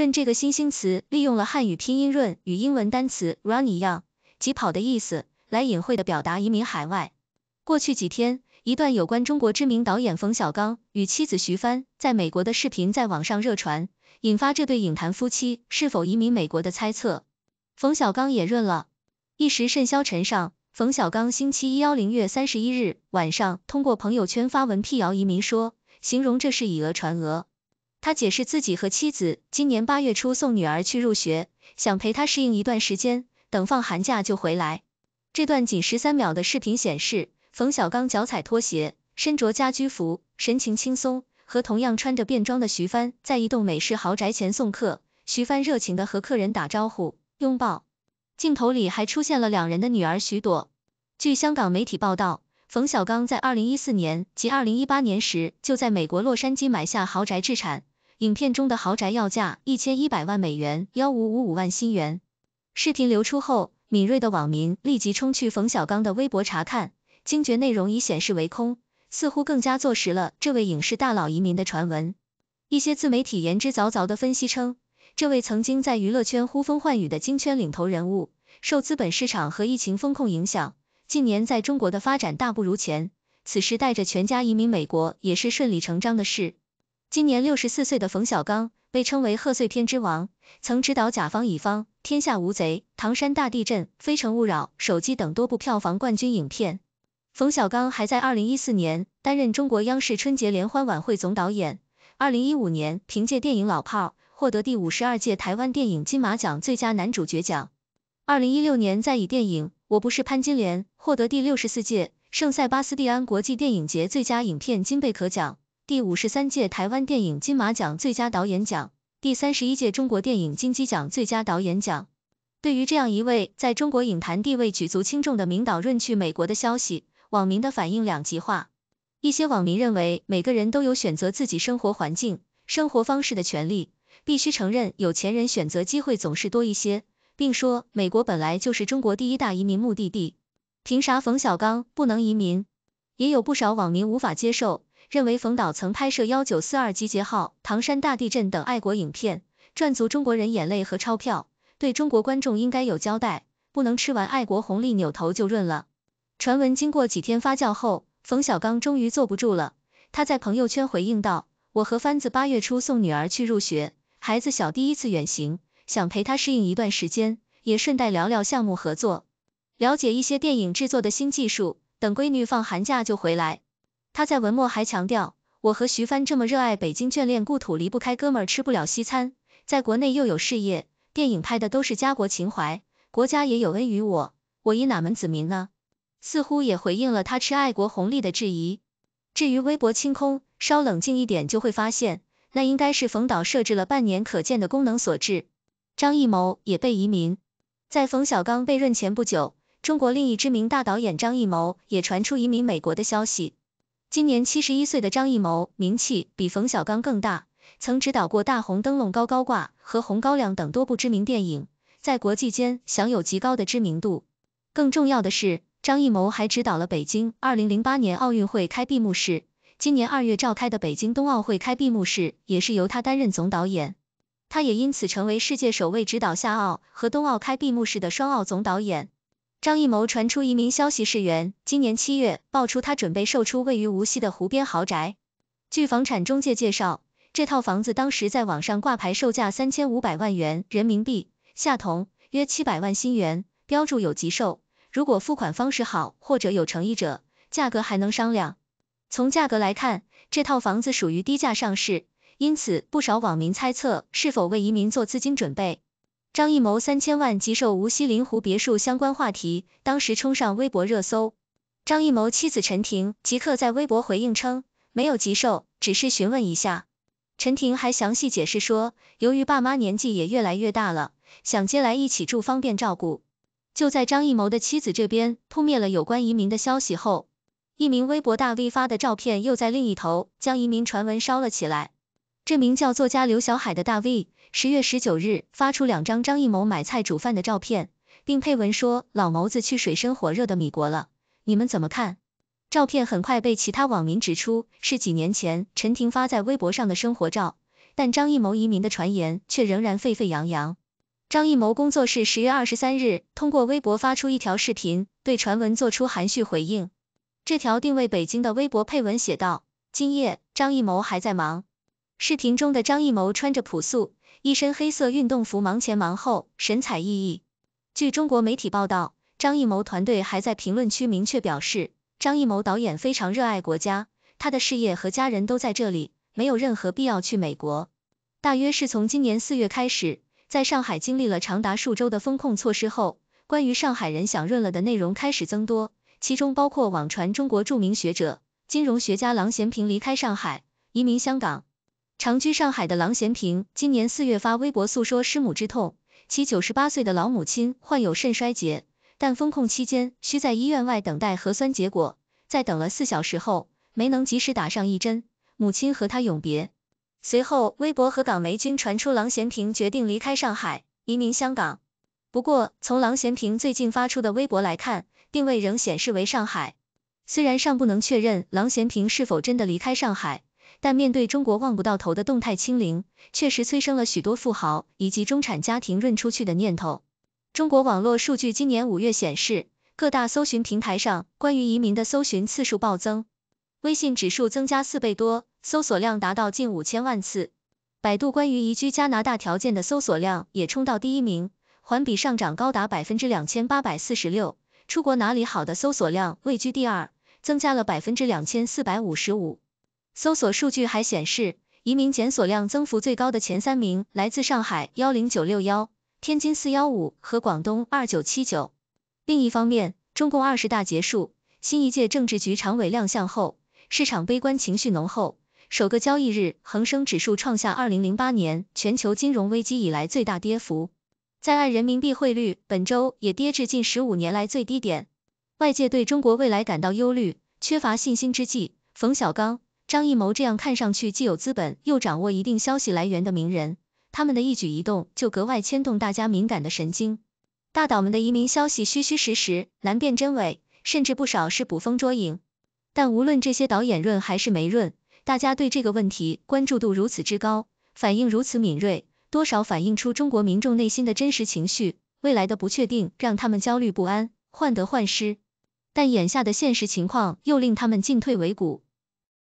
润这个新兴词利用了汉语拼音润与英文单词 run 一样，疾跑的意思，来隐晦的表达移民海外。过去几天，一段有关中国知名导演冯小刚与妻子徐帆在美国的视频在网上热传，引发这对影坛夫妻是否移民美国的猜测。冯小刚也润了，一时甚嚣尘上。冯小刚星期一幺零月三十一日晚上通过朋友圈发文辟谣移民说，形容这是以讹传讹。他解释自己和妻子今年八月初送女儿去入学，想陪她适应一段时间，等放寒假就回来。这段仅十三秒的视频显示，冯小刚脚踩拖鞋，身着家居服，神情轻松，和同样穿着便装的徐帆在一栋美式豪宅前送客。徐帆热情的和客人打招呼、拥抱。镜头里还出现了两人的女儿徐朵。据香港媒体报道，冯小刚在二零一四年及二零一八年时就在美国洛杉矶买下豪宅置产，影片中的豪宅要价一千一百万美元，幺五五五万新元。视频流出后，敏锐的网民立即冲去冯小刚的微博查看，惊觉内容已显示为空，似乎更加坐实了这位影视大佬移民的传闻。一些自媒体言之凿凿的分析称。这位曾经在娱乐圈呼风唤雨的金圈领头人物，受资本市场和疫情风控影响，近年在中国的发展大不如前，此时带着全家移民美国也是顺理成章的事。今年六十四岁的冯小刚，被称为贺岁片之王，曾执导《甲方乙方》《天下无贼》《唐山大地震》《非诚勿扰》《手机》等多部票房冠军影片。冯小刚还在二零一四年担任中国央视春节联欢晚会总导演，二零一五年凭借电影《老炮儿》。获得第五十二届台湾电影金马奖最佳男主角奖。二零一六年，在以电影《我不是潘金莲》获得第六十四届圣塞巴斯蒂安国际电影节最佳影片金贝壳奖，第五十三届台湾电影金马奖最佳导演奖，第三十一届中国电影金鸡奖最佳导演奖。对于这样一位在中国影坛地位举足轻重的名导润去美国的消息，网民的反应两极化。一些网民认为，每个人都有选择自己生活环境、生活方式的权利。必须承认，有钱人选择机会总是多一些，并说美国本来就是中国第一大移民目的地，凭啥冯小刚不能移民？也有不少网民无法接受，认为冯导曾拍摄幺九四二集结号、唐山大地震等爱国影片，赚足中国人眼泪和钞票，对中国观众应该有交代，不能吃完爱国红利扭头就润了。传闻经过几天发酵后，冯小刚终于坐不住了，他在朋友圈回应道：“我和帆子八月初送女儿去入学。”孩子小第一次远行，想陪她适应一段时间，也顺带聊聊项目合作，了解一些电影制作的新技术。等闺女放寒假就回来。他在文末还强调，我和徐帆这么热爱北京，眷恋故土，离不开哥们儿，吃不了西餐，在国内又有事业，电影拍的都是家国情怀，国家也有恩于我，我以哪门子名呢？似乎也回应了他吃爱国红利的质疑。至于微博清空，稍冷静一点就会发现。那应该是冯导设置了半年可见的功能所致。张艺谋也被移民，在冯小刚被润前不久，中国另一知名大导演张艺谋也传出移民美国的消息。今年七十一岁的张艺谋名气比冯小刚更大，曾执导过《大红灯笼高高挂》和《红高粱》等多部知名电影，在国际间享有极高的知名度。更重要的是，张艺谋还执导了北京二零零八年奥运会开闭幕式。今年二月召开的北京冬奥会开闭幕式也是由他担任总导演，他也因此成为世界首位指导夏奥和冬奥开闭幕式的双奥总导演。张艺谋传出移民消息是源，今年七月爆出他准备售出位于无锡的湖边豪宅。据房产中介介绍，这套房子当时在网上挂牌售价三千五百万元人民币，下同约七百万新元，标注有急售，如果付款方式好或者有诚意者，价格还能商量。从价格来看，这套房子属于低价上市，因此不少网民猜测是否为移民做资金准备。张艺谋三千万急售无锡临湖别墅相关话题，当时冲上微博热搜。张艺谋妻子陈婷即刻在微博回应称，没有急售，只是询问一下。陈婷还详细解释说，由于爸妈年纪也越来越大了，想接来一起住方便照顾。就在张艺谋的妻子这边扑灭了有关移民的消息后。一名微博大 V 发的照片又在另一头将移民传闻烧了起来。这名叫作家刘小海的大 V，十月十九日发出两张张艺谋买菜煮饭的照片，并配文说老谋子去水深火热的米国了，你们怎么看？照片很快被其他网民指出是几年前陈婷发在微博上的生活照，但张艺谋移民的传言却仍然沸沸扬扬。张艺谋工作室十月二十三日通过微博发出一条视频，对传闻做出含蓄回应。这条定位北京的微博配文写道：“今夜张艺谋还在忙。”视频中的张艺谋穿着朴素一身黑色运动服，忙前忙后，神采奕奕。据中国媒体报道，张艺谋团队还在评论区明确表示，张艺谋导演非常热爱国家，他的事业和家人都在这里，没有任何必要去美国。大约是从今年四月开始，在上海经历了长达数周的封控措施后，关于上海人想润了的内容开始增多。其中包括网传中国著名学者、金融学家郎咸平离开上海，移民香港。长居上海的郎咸平今年四月发微博诉说失母之痛，其九十八岁的老母亲患有肾衰竭，但封控期间需在医院外等待核酸结果，在等了四小时后没能及时打上一针，母亲和他永别。随后，微博和港媒均传出郎咸平决定离开上海，移民香港。不过，从郎咸平最近发出的微博来看，定位仍显示为上海。虽然尚不能确认郎咸平是否真的离开上海，但面对中国望不到头的动态清零，确实催生了许多富豪以及中产家庭润出去的念头。中国网络数据今年五月显示，各大搜寻平台上关于移民的搜寻次数暴增，微信指数增加四倍多，搜索量达到近五千万次。百度关于移居加拿大条件的搜索量也冲到第一名。环比上涨高达百分之两千八百四十六，出国哪里好的搜索量位居第二，增加了百分之两千四百五十五。搜索数据还显示，移民检索量增幅最高的前三名来自上海幺零九六幺、天津四幺五和广东二九七九。另一方面，中共二十大结束，新一届政治局常委亮相后，市场悲观情绪浓厚，首个交易日，恒生指数创下二零零八年全球金融危机以来最大跌幅。在岸人民币汇率本周也跌至近十五年来最低点，外界对中国未来感到忧虑、缺乏信心之际，冯小刚、张艺谋这样看上去既有资本又掌握一定消息来源的名人，他们的一举一动就格外牵动大家敏感的神经。大导们的移民消息虚虚实实，难辨真伪，甚至不少是捕风捉影。但无论这些导演润还是没润，大家对这个问题关注度如此之高，反应如此敏锐。多少反映出中国民众内心的真实情绪，未来的不确定让他们焦虑不安、患得患失，但眼下的现实情况又令他们进退维谷。